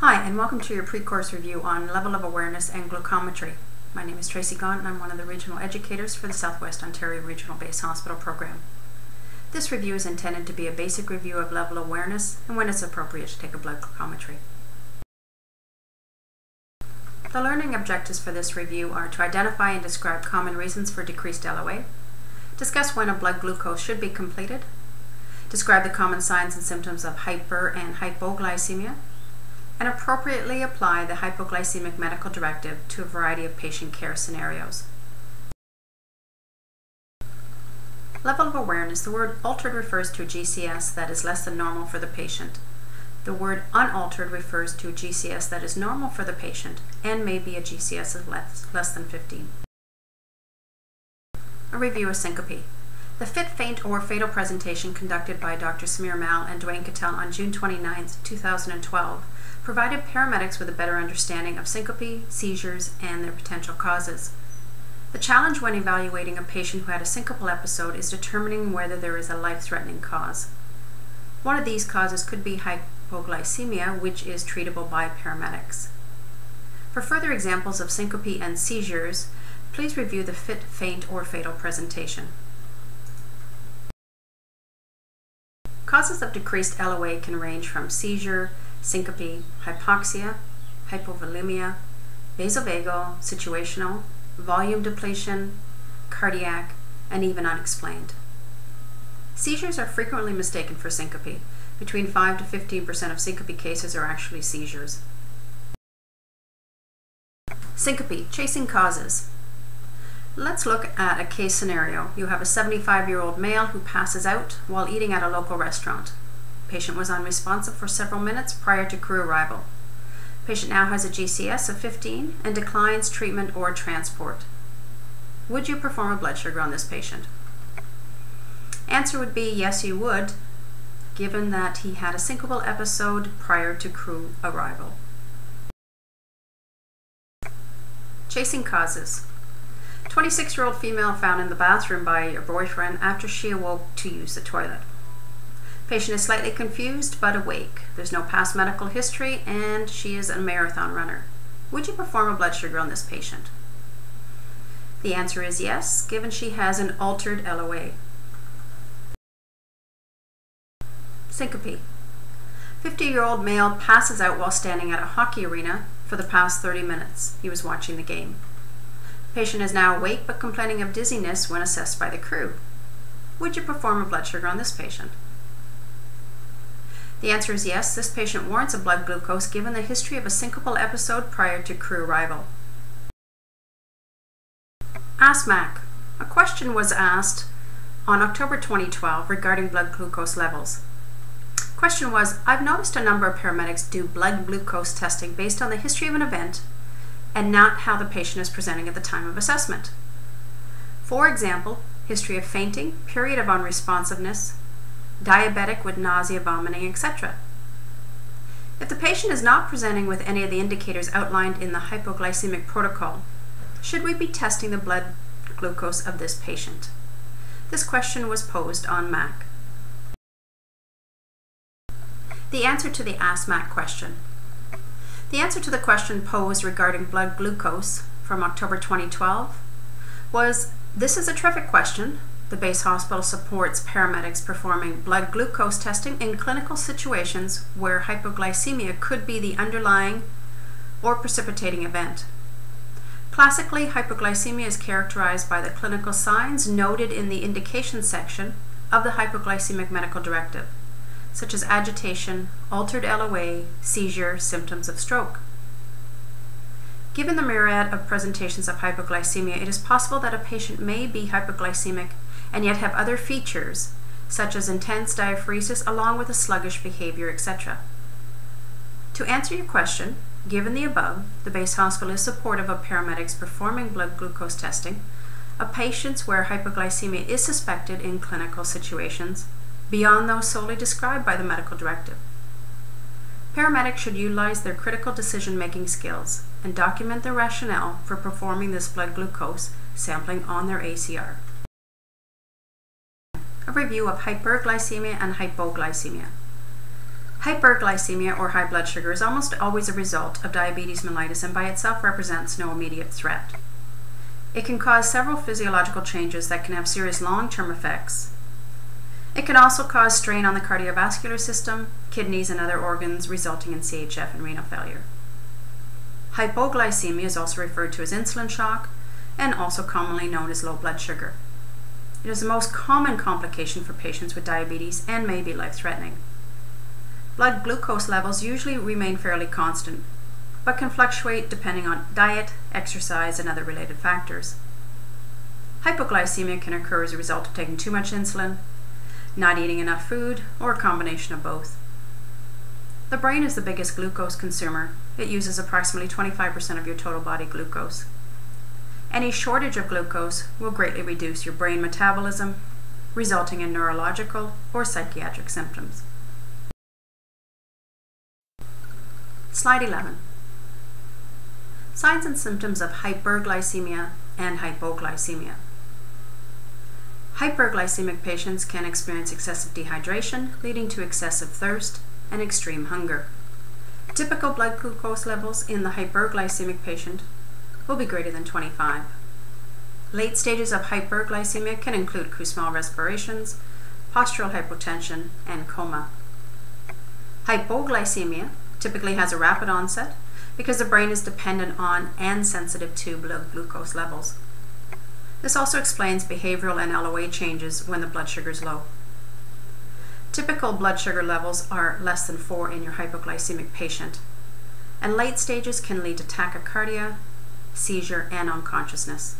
Hi, and welcome to your pre-course review on level of awareness and glucometry. My name is Tracy Gaunt, and I'm one of the regional educators for the Southwest Ontario Regional Base Hospital program. This review is intended to be a basic review of level awareness and when it's appropriate to take a blood glucometry. The learning objectives for this review are to identify and describe common reasons for decreased LOA, discuss when a blood glucose should be completed, describe the common signs and symptoms of hyper and hypoglycemia, and appropriately apply the hypoglycemic medical directive to a variety of patient care scenarios. Level of awareness. The word altered refers to a GCS that is less than normal for the patient. The word unaltered refers to a GCS that is normal for the patient and may be a GCS of less, less than 15. A review of syncope. The fit, faint, or fatal presentation conducted by Dr. Samir Mal and Dwayne Cattell on June 29, 2012, provided paramedics with a better understanding of syncope, seizures, and their potential causes. The challenge when evaluating a patient who had a syncopal episode is determining whether there is a life-threatening cause. One of these causes could be hypoglycemia, which is treatable by paramedics. For further examples of syncope and seizures, please review the fit, faint, or fatal presentation. Causes of decreased LOA can range from seizure, syncope, hypoxia, hypovolemia, vasovagal, situational, volume depletion, cardiac, and even unexplained. Seizures are frequently mistaken for syncope. Between 5 to 15% of syncope cases are actually seizures. Syncope, chasing causes. Let's look at a case scenario. You have a 75 year old male who passes out while eating at a local restaurant. Patient was unresponsive for several minutes prior to crew arrival. Patient now has a GCS of 15 and declines treatment or transport. Would you perform a blood sugar on this patient? Answer would be yes, you would, given that he had a syncopal episode prior to crew arrival. Chasing causes. 26 year old female found in the bathroom by a boyfriend after she awoke to use the toilet. Patient is slightly confused but awake. There's no past medical history and she is a marathon runner. Would you perform a blood sugar on this patient? The answer is yes, given she has an altered LOA. Syncope. 50 year old male passes out while standing at a hockey arena for the past 30 minutes. He was watching the game. Patient is now awake but complaining of dizziness when assessed by the crew. Would you perform a blood sugar on this patient? The answer is yes, this patient warrants a blood glucose given the history of a syncopal episode prior to crew arrival. Ask Mac. A question was asked on October 2012 regarding blood glucose levels. Question was, I've noticed a number of paramedics do blood glucose testing based on the history of an event and not how the patient is presenting at the time of assessment. For example, history of fainting, period of unresponsiveness, diabetic with nausea, vomiting, etc. If the patient is not presenting with any of the indicators outlined in the hypoglycemic protocol, should we be testing the blood glucose of this patient? This question was posed on MAC. The answer to the Ask MAC question the answer to the question posed regarding blood glucose from October 2012 was This is a terrific question. The base hospital supports paramedics performing blood glucose testing in clinical situations where hypoglycemia could be the underlying or precipitating event. Classically, hypoglycemia is characterized by the clinical signs noted in the indication section of the hypoglycemic medical directive such as agitation, altered LOA, seizure, symptoms of stroke. Given the myriad of presentations of hypoglycemia, it is possible that a patient may be hypoglycemic and yet have other features, such as intense diaphoresis along with a sluggish behavior, etc. To answer your question, given the above, the base hospital is supportive of paramedics performing blood glucose testing of patients where hypoglycemia is suspected in clinical situations beyond those solely described by the medical directive. Paramedics should utilize their critical decision-making skills and document their rationale for performing this blood glucose sampling on their ACR. A review of hyperglycemia and hypoglycemia. Hyperglycemia or high blood sugar is almost always a result of diabetes mellitus and by itself represents no immediate threat. It can cause several physiological changes that can have serious long term effects. It can also cause strain on the cardiovascular system, kidneys, and other organs, resulting in CHF and renal failure. Hypoglycemia is also referred to as insulin shock and also commonly known as low blood sugar. It is the most common complication for patients with diabetes and may be life threatening. Blood glucose levels usually remain fairly constant, but can fluctuate depending on diet, exercise, and other related factors. Hypoglycemia can occur as a result of taking too much insulin, not eating enough food, or a combination of both. The brain is the biggest glucose consumer. It uses approximately 25% of your total body glucose. Any shortage of glucose will greatly reduce your brain metabolism, resulting in neurological or psychiatric symptoms. Slide 11. Signs and symptoms of hyperglycemia and hypoglycemia. Hyperglycemic patients can experience excessive dehydration, leading to excessive thirst and extreme hunger. Typical blood glucose levels in the hyperglycemic patient will be greater than 25. Late stages of hyperglycemia can include Kussmaul respirations, postural hypotension, and coma. Hypoglycemia typically has a rapid onset because the brain is dependent on and sensitive to blood glucose levels. This also explains behavioral and LOA changes when the blood sugar is low. Typical blood sugar levels are less than 4 in your hypoglycemic patient, and late stages can lead to tachycardia, seizure, and unconsciousness.